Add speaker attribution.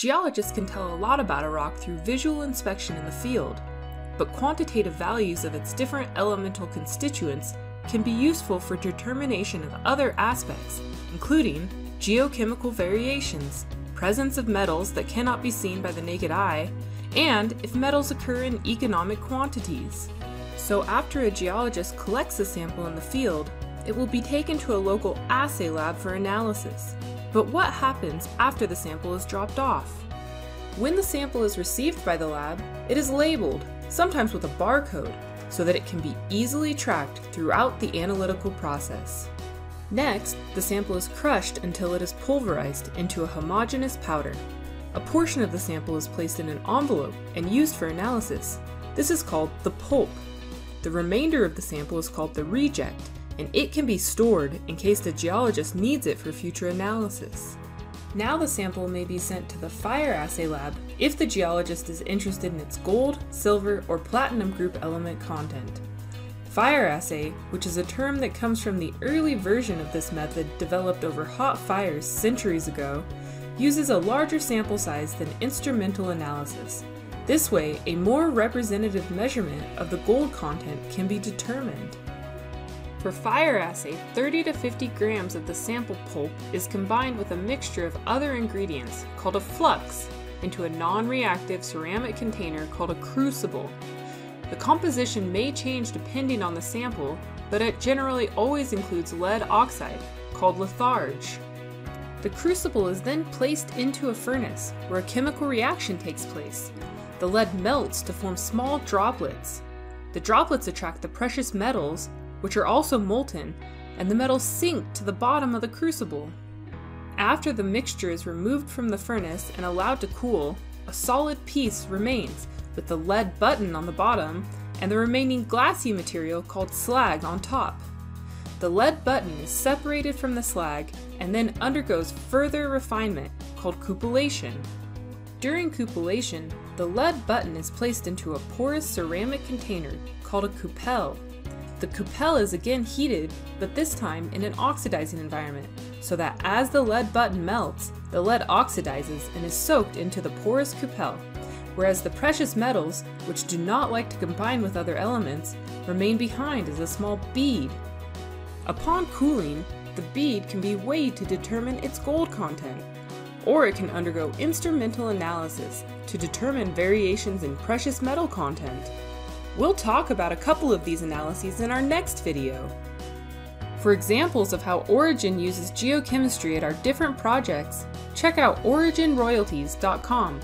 Speaker 1: Geologists can tell a lot about a rock through visual inspection in the field, but quantitative values of its different elemental constituents can be useful for determination of other aspects, including geochemical variations, presence of metals that cannot be seen by the naked eye, and if metals occur in economic quantities. So after a geologist collects a sample in the field, it will be taken to a local assay lab for analysis. But what happens after the sample is dropped off? When the sample is received by the lab, it is labeled, sometimes with a barcode, so that it can be easily tracked throughout the analytical process. Next, the sample is crushed until it is pulverized into a homogeneous powder. A portion of the sample is placed in an envelope and used for analysis. This is called the pulp. The remainder of the sample is called the reject and it can be stored in case the geologist needs it for future analysis. Now the sample may be sent to the fire assay lab if the geologist is interested in its gold, silver, or platinum group element content. Fire assay, which is a term that comes from the early version of this method developed over hot fires centuries ago, uses a larger sample size than instrumental analysis. This way, a more representative measurement of the gold content can be determined. For fire assay, 30 to 50 grams of the sample pulp is combined with a mixture of other ingredients, called a flux, into a non-reactive ceramic container called a crucible. The composition may change depending on the sample, but it generally always includes lead oxide, called litharge. The crucible is then placed into a furnace, where a chemical reaction takes place. The lead melts to form small droplets. The droplets attract the precious metals which are also molten, and the metals sink to the bottom of the crucible. After the mixture is removed from the furnace and allowed to cool, a solid piece remains with the lead button on the bottom and the remaining glassy material called slag on top. The lead button is separated from the slag and then undergoes further refinement called cupellation. During cupellation, the lead button is placed into a porous ceramic container called a cupel the cupel is again heated, but this time in an oxidizing environment, so that as the lead button melts, the lead oxidizes and is soaked into the porous cupel, whereas the precious metals, which do not like to combine with other elements, remain behind as a small bead. Upon cooling, the bead can be weighed to determine its gold content, or it can undergo instrumental analysis to determine variations in precious metal content. We'll talk about a couple of these analyses in our next video. For examples of how Orogen uses geochemistry at our different projects, check out orogenroyalties.com